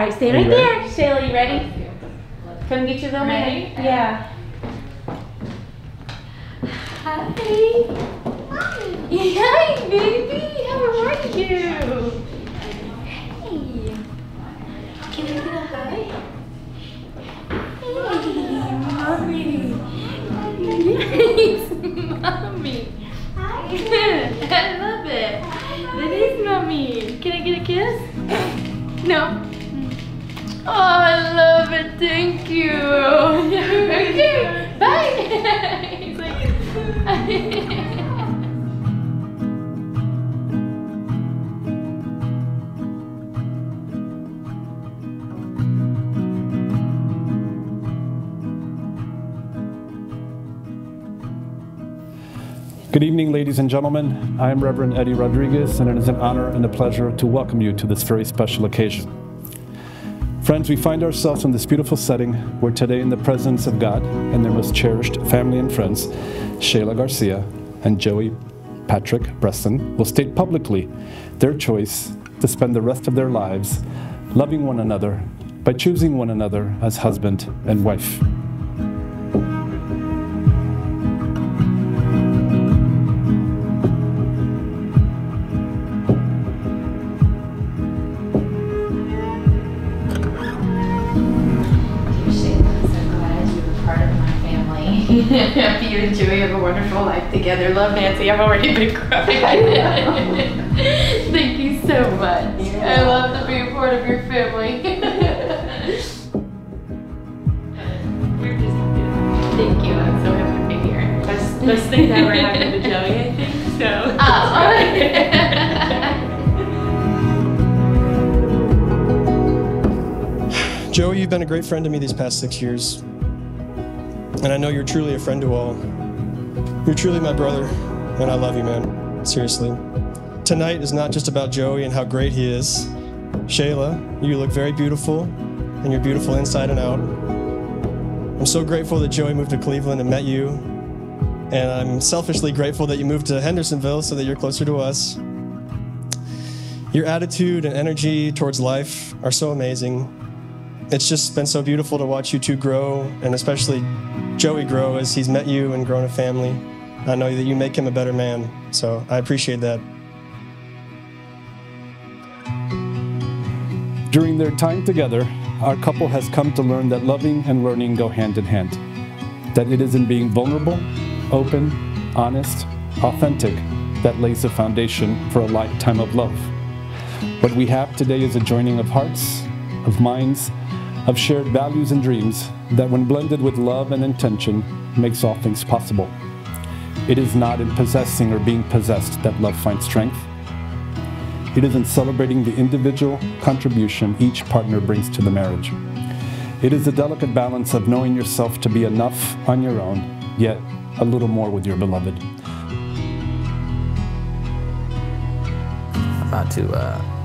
All right, stay right there. Shelia, you ready? Come get your little Ready? man. Yeah. Hi. Hi, baby. How are you? Hey. Can I get a hug? Hey, mommy. Yes, mommy. I love it. That is mommy. Can I get a kiss? No. Oh, I love it. Thank you. okay, bye. He's like. Good evening, ladies and gentlemen. I am Reverend Eddie Rodriguez, and it is an honor and a pleasure to welcome you to this very special occasion. Friends, we find ourselves in this beautiful setting where today, in the presence of God and their most cherished family and friends, Shelia Garcia and Joey Patrick Breston, will state publicly their choice to spend the rest of their lives loving one another by choosing one another as husband and wife. Family. you and Joey have a wonderful life together. Love Nancy. I've already been crying. Thank you so much. I love to be a part of your family. We're just happy to- Thank you. I'm so happy to be here. Best, best thing that ever happened to Joey, I think. So. Ah, Joey, you've been a great friend to me these past six years. And I know you're truly a friend to all. You're truly my brother, and I love you, man. Seriously. Tonight is not just about Joey and how great he is. Shelia, you look very beautiful, and you're beautiful inside and out. I'm so grateful that Joey moved to Cleveland and met you. And I'm selfishly grateful that you moved to Hendersonville so that you're closer to us. Your attitude and energy towards life are so amazing it's just been so beautiful to watch you two grow, and especially Joey grow as he's met you and grown a family. I know that you make him a better man, so I appreciate that. During their time together, our couple has come to learn that loving and learning go hand in hand. That it is in being vulnerable, open, honest, authentic that lays the foundation for a lifetime of love. What we have today is a joining of hearts, of minds, of shared values and dreams that, when blended with love and intention, makes all things possible. It is not in possessing or being possessed that love finds strength. It is in celebrating the individual contribution each partner brings to the marriage. It is a delicate balance of knowing yourself to be enough on your own, yet a little more with your beloved. about to uh,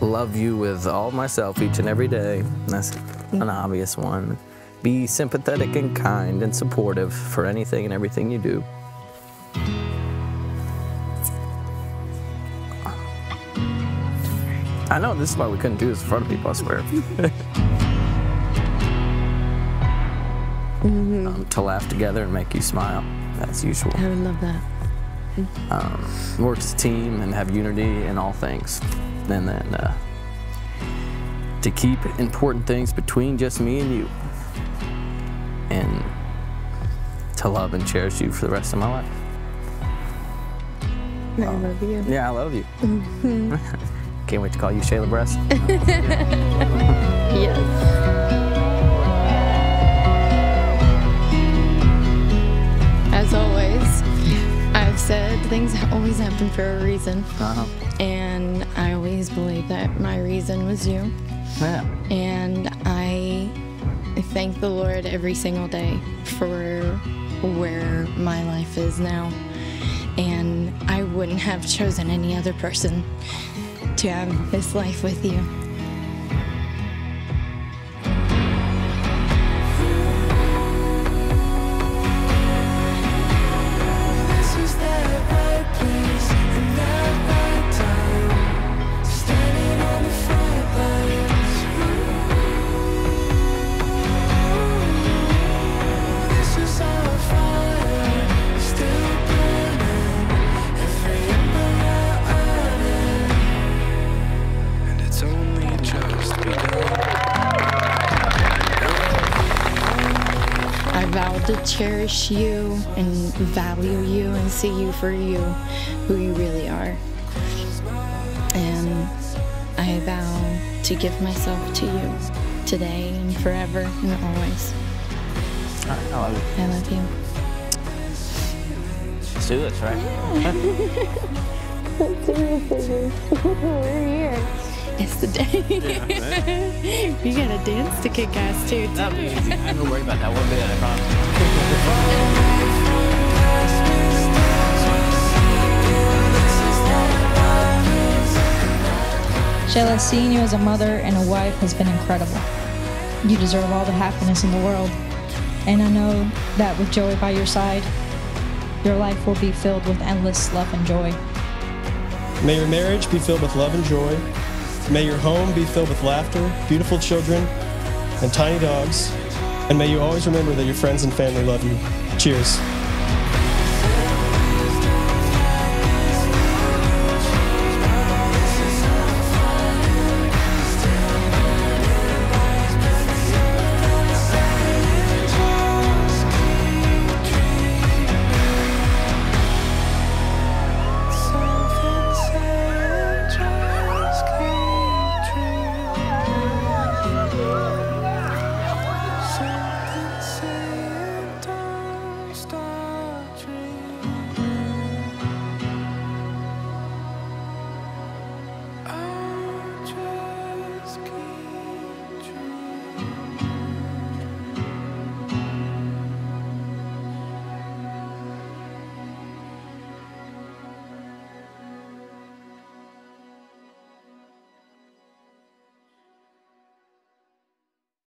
love you with all myself each and every day. That's an obvious one. Be sympathetic and kind and supportive for anything and everything you do. I know this is why we couldn't do this in front of people, I swear. um, to laugh together and make you smile, as usual. I would love that. um, work as a team and have unity in all things. And then uh, to keep important things between just me and you. And to love and cherish you for the rest of my life. I love you. Yeah, I love you. Can't wait to call you Shelia Breast. Yes. Things always happen for a reason. Uh-huh. And I always believe that my reason was you. Yeah. And I thank the Lord every single day for where my life is now. And I wouldn't have chosen any other person to have this life with you. I vow to cherish you and value you and see you for you, who you really are. And I vow to give myself to you today and forever and always. I love you. I love you. Let's do this, right? Let's do this, baby. We're here. It's the day. you gotta dance to kick ass too. That'll be easy. I'm not worried about that one bit, I promise. Shelia, seeing you as a mother and a wife has been incredible. You deserve all the happiness in the world. And I know that with Joey by your side, your life will be filled with endless love and joy. May your marriage be filled with love and joy. May your home be filled with laughter, beautiful children, and tiny dogs. And may you always remember that your friends and family love you. Cheers.